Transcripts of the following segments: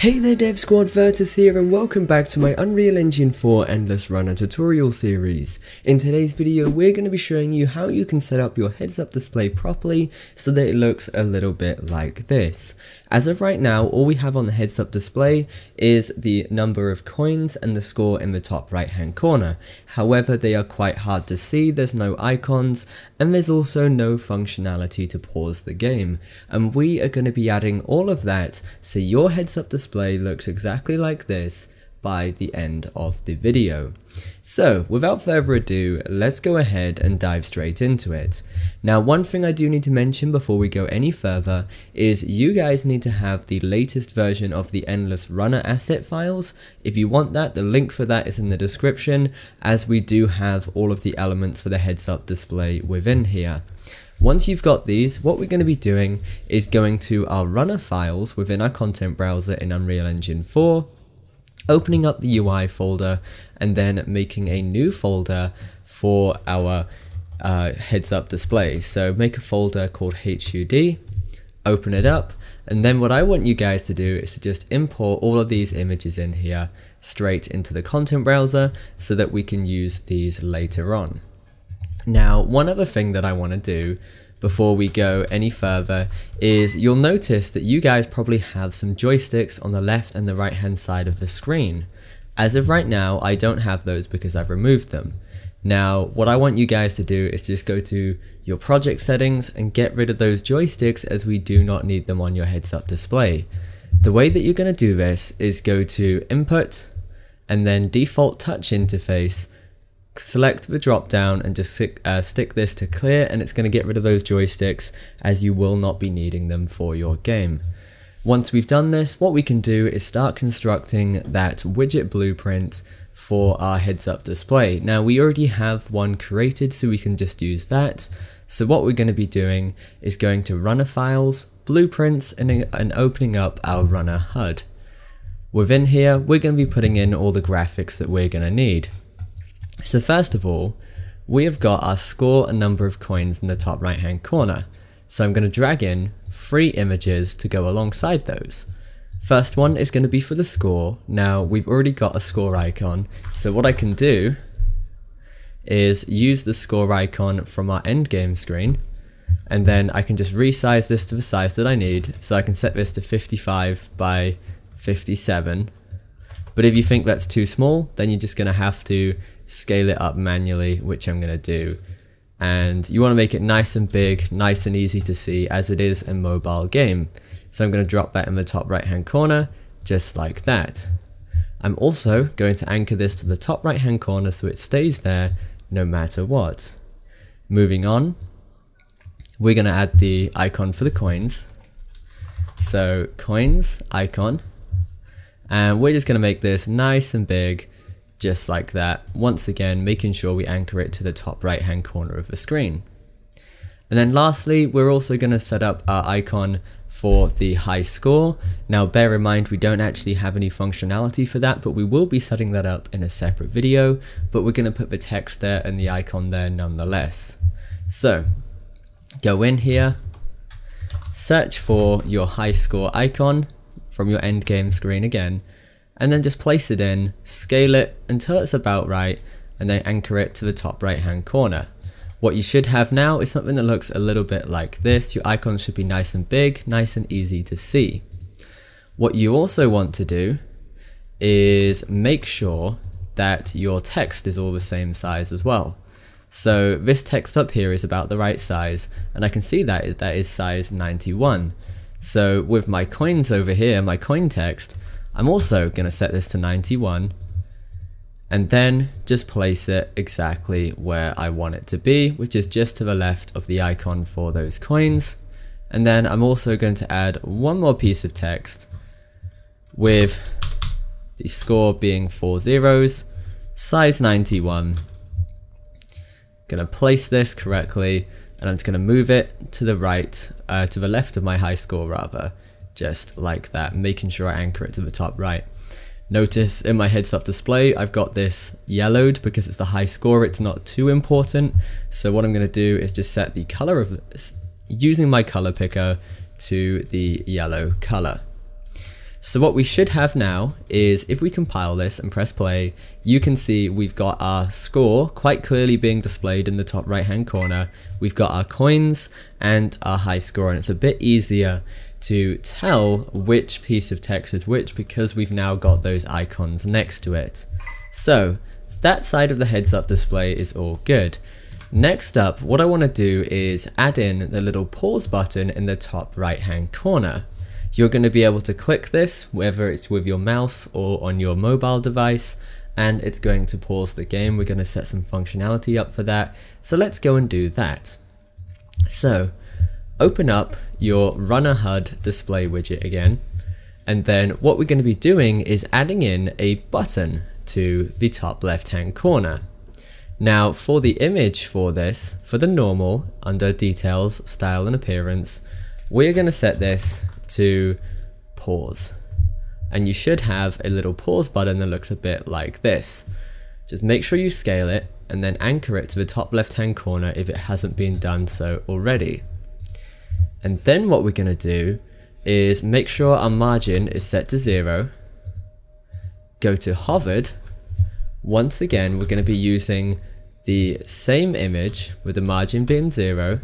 Hey there Dev Squad, Virtus here and welcome back to my Unreal Engine 4 Endless Runner tutorial series. In today's video we're going to be showing you how you can set up your heads up display properly so that it looks a little bit like this. As of right now all we have on the heads up display is the number of coins and the score in the top right hand corner. However they are quite hard to see, there's no icons and there's also no functionality to pause the game. And we are going to be adding all of that so your heads up display display looks exactly like this by the end of the video. So without further ado, let's go ahead and dive straight into it. Now one thing I do need to mention before we go any further is you guys need to have the latest version of the Endless Runner asset files. If you want that, the link for that is in the description as we do have all of the elements for the heads up display within here. Once you've got these, what we're going to be doing is going to our runner files within our content browser in Unreal Engine 4, opening up the UI folder, and then making a new folder for our uh, heads up display. So make a folder called HUD, open it up, and then what I want you guys to do is to just import all of these images in here straight into the content browser so that we can use these later on. Now, one other thing that I want to do before we go any further is you'll notice that you guys probably have some joysticks on the left and the right hand side of the screen. As of right now, I don't have those because I've removed them. Now, what I want you guys to do is just go to your project settings and get rid of those joysticks as we do not need them on your heads up display. The way that you're going to do this is go to input and then default touch interface select the drop down and just stick, uh, stick this to clear and it's going to get rid of those joysticks as you will not be needing them for your game. Once we've done this, what we can do is start constructing that widget blueprint for our heads up display. Now we already have one created so we can just use that. So what we're going to be doing is going to runner files, blueprints and, and opening up our runner HUD. Within here, we're going to be putting in all the graphics that we're going to need. So first of all, we have got our score and number of coins in the top right hand corner. So I'm going to drag in three images to go alongside those. First one is going to be for the score. Now we've already got a score icon, so what I can do is use the score icon from our endgame screen and then I can just resize this to the size that I need. So I can set this to 55 by 57. But if you think that's too small, then you're just going to have to scale it up manually, which I'm going to do. And you want to make it nice and big, nice and easy to see as it is a mobile game. So I'm going to drop that in the top right hand corner, just like that. I'm also going to anchor this to the top right hand corner so it stays there no matter what. Moving on, we're going to add the icon for the coins. So coins icon, and we're just going to make this nice and big just like that, once again making sure we anchor it to the top right hand corner of the screen. And then lastly, we're also going to set up our icon for the high score. Now bear in mind we don't actually have any functionality for that, but we will be setting that up in a separate video, but we're going to put the text there and the icon there nonetheless. So go in here, search for your high score icon from your endgame screen again, and then just place it in, scale it until it's about right, and then anchor it to the top right hand corner. What you should have now is something that looks a little bit like this. Your icon should be nice and big, nice and easy to see. What you also want to do is make sure that your text is all the same size as well. So this text up here is about the right size, and I can see that that is size 91. So with my coins over here, my coin text, I'm also going to set this to 91 and then just place it exactly where I want it to be, which is just to the left of the icon for those coins. And then I'm also going to add one more piece of text with the score being four zeros, size 91. Gonna place this correctly and I'm just gonna move it to the right, uh, to the left of my high score rather just like that, making sure I anchor it to the top right. Notice in my heads up display, I've got this yellowed because it's the high score, it's not too important. So what I'm going to do is just set the color of this using my color picker to the yellow color. So what we should have now is if we compile this and press play, you can see we've got our score quite clearly being displayed in the top right hand corner. We've got our coins and our high score and it's a bit easier to tell which piece of text is which because we've now got those icons next to it. So that side of the heads up display is all good. Next up, what I want to do is add in the little pause button in the top right hand corner. You're going to be able to click this, whether it's with your mouse or on your mobile device, and it's going to pause the game. We're going to set some functionality up for that. So let's go and do that. So open up your runner HUD display widget again. And then what we're going to be doing is adding in a button to the top left hand corner. Now for the image for this, for the normal, under details, style and appearance, we're going to set this to pause. And you should have a little pause button that looks a bit like this. Just make sure you scale it and then anchor it to the top left hand corner if it hasn't been done so already. And then what we're going to do is make sure our margin is set to zero, go to hovered, once again we're going to be using the same image with the margin being zero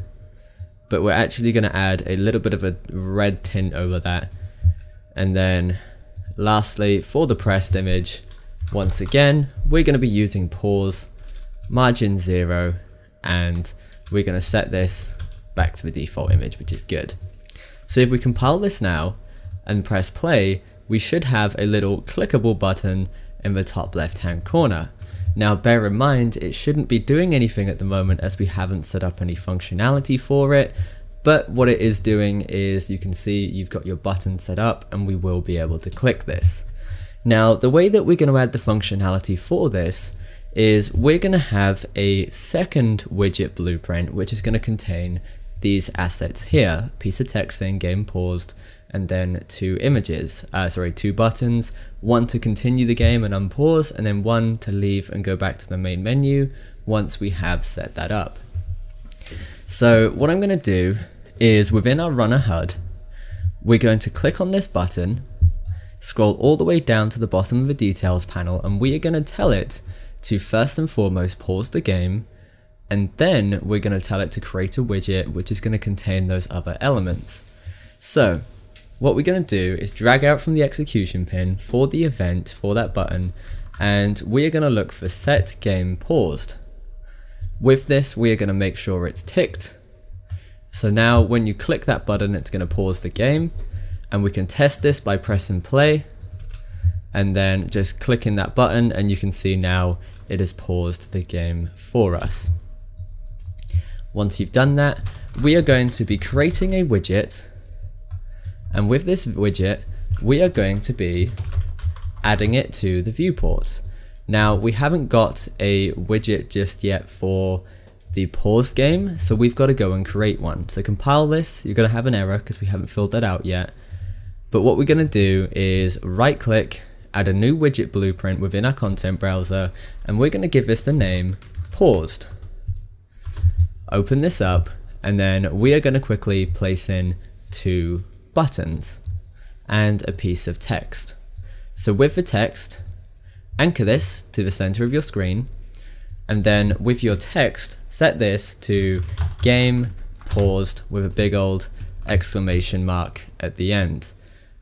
but we're actually going to add a little bit of a red tint over that. And then lastly, for the pressed image, once again, we're going to be using pause, margin 0, and we're going to set this back to the default image, which is good. So if we compile this now and press play, we should have a little clickable button in the top left hand corner. Now bear in mind it shouldn't be doing anything at the moment as we haven't set up any functionality for it but what it is doing is you can see you've got your button set up and we will be able to click this. Now the way that we're going to add the functionality for this is we're going to have a second widget blueprint which is going to contain these assets here, piece of text saying game paused, and then two images, uh, sorry, two buttons, one to continue the game and unpause, and then one to leave and go back to the main menu once we have set that up. So what I'm going to do is within our runner HUD, we're going to click on this button, scroll all the way down to the bottom of the details panel, and we are going to tell it to first and foremost pause the game, and then we're going to tell it to create a widget which is going to contain those other elements. So what we're going to do is drag out from the execution pin for the event for that button and we're going to look for set game paused. With this we are going to make sure it's ticked. So now when you click that button it's going to pause the game and we can test this by pressing play and then just clicking that button and you can see now it has paused the game for us. Once you've done that we are going to be creating a widget and with this widget, we are going to be adding it to the viewport. Now we haven't got a widget just yet for the pause game, so we've got to go and create one. So compile this, you're going to have an error because we haven't filled that out yet. But what we're going to do is right click, add a new widget blueprint within our content browser, and we're going to give this the name paused. Open this up, and then we are going to quickly place in two buttons, and a piece of text. So with the text, anchor this to the center of your screen, and then with your text, set this to game paused with a big old exclamation mark at the end.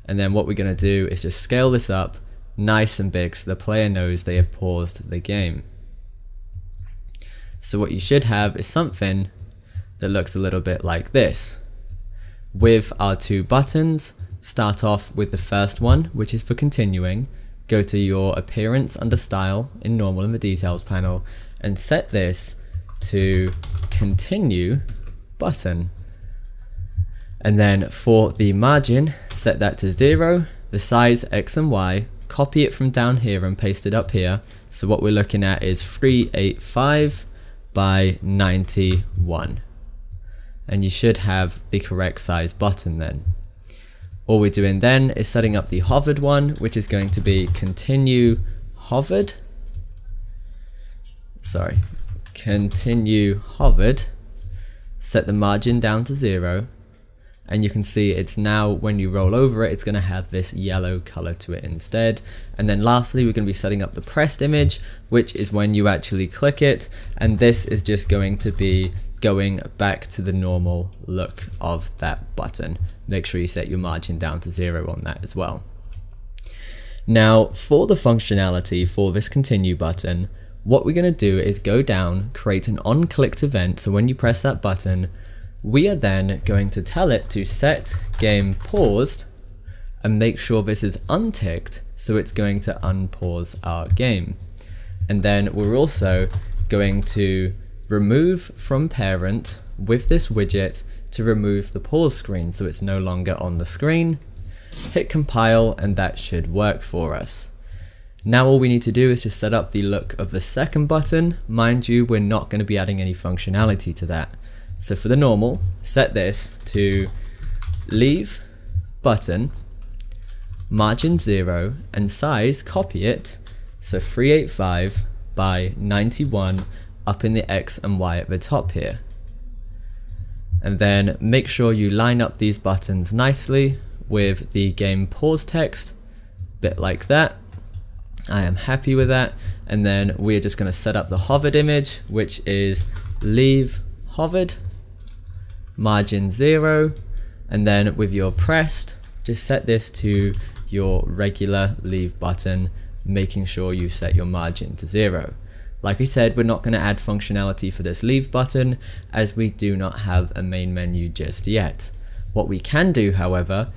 And then what we're going to do is just scale this up nice and big so the player knows they have paused the game. So what you should have is something that looks a little bit like this with our two buttons. Start off with the first one, which is for continuing. Go to your appearance under style in normal in the details panel and set this to continue button. And then for the margin, set that to zero, the size X and Y, copy it from down here and paste it up here. So what we're looking at is 385 by 91 and you should have the correct size button then. All we're doing then is setting up the hovered one, which is going to be continue hovered. Sorry, continue hovered. Set the margin down to zero. And you can see it's now when you roll over it it's going to have this yellow color to it instead. And then lastly we're going to be setting up the pressed image which is when you actually click it. And this is just going to be going back to the normal look of that button. Make sure you set your margin down to zero on that as well. Now for the functionality for this continue button what we're going to do is go down create an on clicked event. So when you press that button we are then going to tell it to set game paused and make sure this is unticked so it's going to unpause our game. And then we're also going to remove from parent with this widget to remove the pause screen so it's no longer on the screen. Hit compile and that should work for us. Now all we need to do is just set up the look of the second button. Mind you, we're not going to be adding any functionality to that. So for the normal, set this to leave button, margin 0, and size, copy it, so 385 by 91 up in the X and Y at the top here. And then make sure you line up these buttons nicely with the game pause text, bit like that. I am happy with that. And then we're just going to set up the hovered image, which is leave hovered margin 0 and then with your pressed just set this to your regular leave button making sure you set your margin to 0. Like I said, we're not going to add functionality for this leave button as we do not have a main menu just yet. What we can do, however,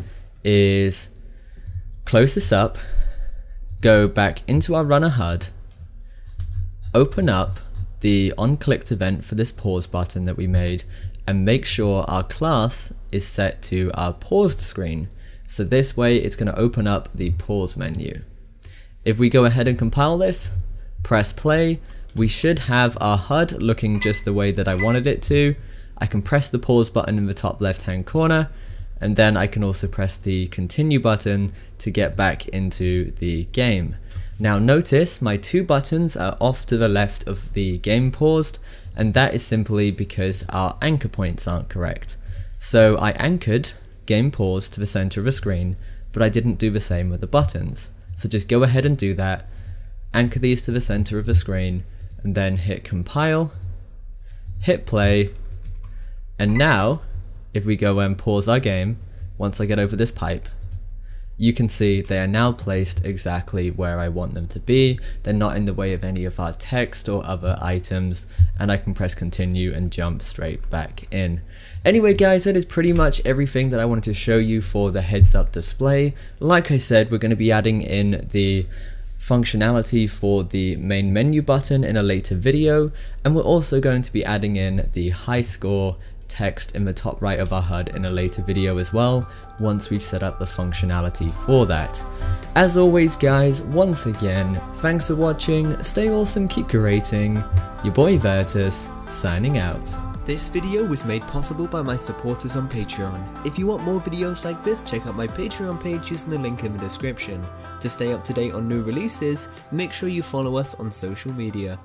is close this up, go back into our runner HUD, open up the on-clicked event for this pause button that we made and make sure our class is set to our paused screen. So this way it's going to open up the pause menu. If we go ahead and compile this, press play, we should have our HUD looking just the way that I wanted it to. I can press the pause button in the top left hand corner and then I can also press the continue button to get back into the game. Now notice my two buttons are off to the left of the game paused and that is simply because our anchor points aren't correct. So I anchored game pause to the center of the screen, but I didn't do the same with the buttons. So just go ahead and do that, anchor these to the center of the screen, and then hit compile, hit play, and now, if we go and pause our game, once I get over this pipe, you can see they are now placed exactly where I want them to be. They're not in the way of any of our text or other items and I can press continue and jump straight back in. Anyway guys, that is pretty much everything that I wanted to show you for the heads up display. Like I said, we're going to be adding in the functionality for the main menu button in a later video and we're also going to be adding in the high score text in the top right of our HUD in a later video as well, once we've set up the functionality for that. As always guys, once again, thanks for watching, stay awesome, keep curating, your boy Virtus, signing out. This video was made possible by my supporters on Patreon. If you want more videos like this, check out my Patreon page using the link in the description. To stay up to date on new releases, make sure you follow us on social media.